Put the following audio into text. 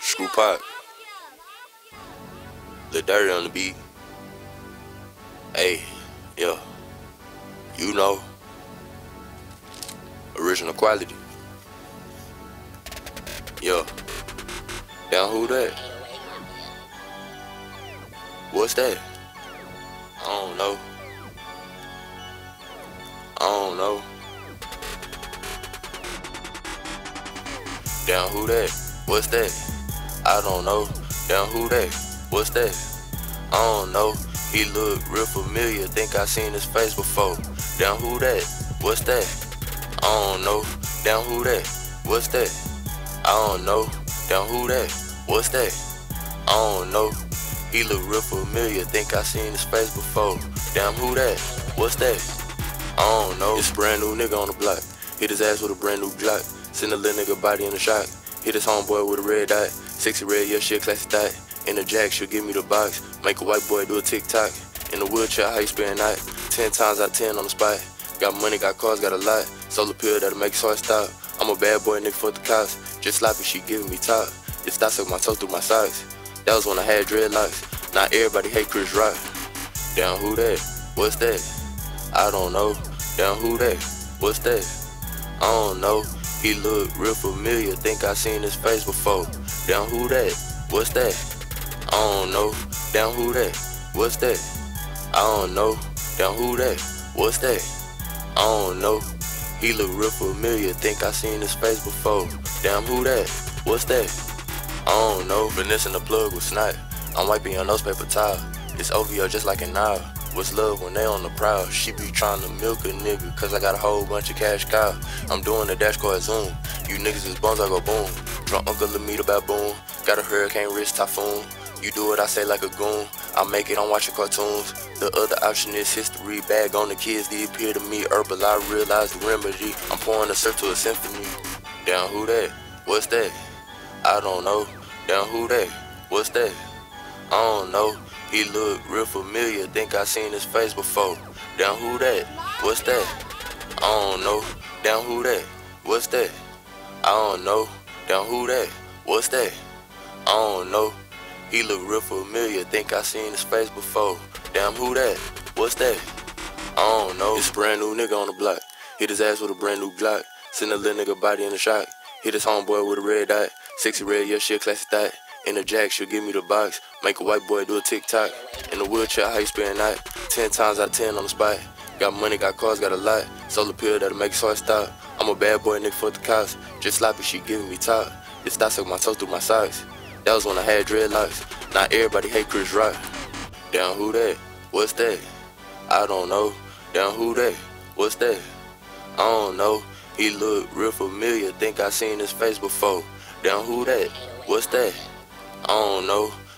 ScrewPac. The Dirty on the beat. Hey, yeah. You know. Original quality. Yeah. Down who that? What's that? I don't know. I don't know. Down who that? What's that? I don't know. Down who that? What's that? I don't know. He look real familiar. Think I seen his face before. Down who that? What's that? I don't know. Down who that? What's that? I don't know. Down who that? What's that? I don't know. He look real familiar. Think I seen his face before. Damn who that? What's that? I don't know. A brand new nigga on the block. Hit his ass with a brand new Glock. Send a little nigga body in the shot. Hit his homeboy with a red dot. Sexy red, yeah, shit, classy dot. In the jack, she'll give me the box. Make a white boy do a TikTok. In the wheelchair, how you spend night? Ten times out ten on the spot. Got money, got cars, got a lot. Solar pill that'll make so I stop. I'm a bad boy, nigga, for the cops. Just sloppy, she giving me top. It's that suck my toe through my socks. That was when I had dreadlocks. Now everybody hate Chris Rock. Down who that? What's that? I don't know. Down who that? What's that? I don't know. He look real familiar. Think I seen his face before. Down who that? What's that? I don't know. Down who that? What's that? I don't know. Down who that? What's that? I don't know. He look real familiar. Think I seen his face before. Damn who that? What's that? I don't know. Vanessa in the plug with snot. I'm wiping your nose paper towel. It's OVO just like an hour. What's love when they on the prowl? She be trying to milk a nigga, cause I got a whole bunch of cash cow. I'm doing the dash card zoom. You niggas is bums, I go boom. Drunk uncle let me baboon. Got a hurricane wrist typhoon. You do what I say like a goon. I make it on watching cartoons. The other option is history. Bag on the kids, they appear to me herbal. I realize the remedy. I'm pouring a syrup to a symphony. Down who that? What's that? I don't know. Down who that? What's that? I don't know. He look real familiar. Think I seen his face before. Down who that? What's that? I don't know. Down who that? What's that? I don't know. Down who that? What's that? I don't know. He look real familiar. Think I seen his face before. Damn who that? What's that? I don't know. It's a brand new nigga on the block. Hit his ass with a brand new Glock. Send a little nigga body in the shot. Hit his homeboy with a red dot. Sexy red, yeah, shit, classy dot. In the jack, she'll give me the box. Make a white boy do a TikTok. In the wheelchair, how you spend night? Ten times out ten on the spot. Got money, got cars, got a lot. Solar pill that'll make so I stop. I'm a bad boy, nigga, for the cops. Just sloppy, she giving me top. It's that suck my toes through my socks. That was when I had dreadlocks. Now everybody hate Chris Rock. Down who that? What's that? I don't know. Down who that? What's that? I don't know. He look real familiar. Think I seen his face before. Down who that? What's that? I don't know.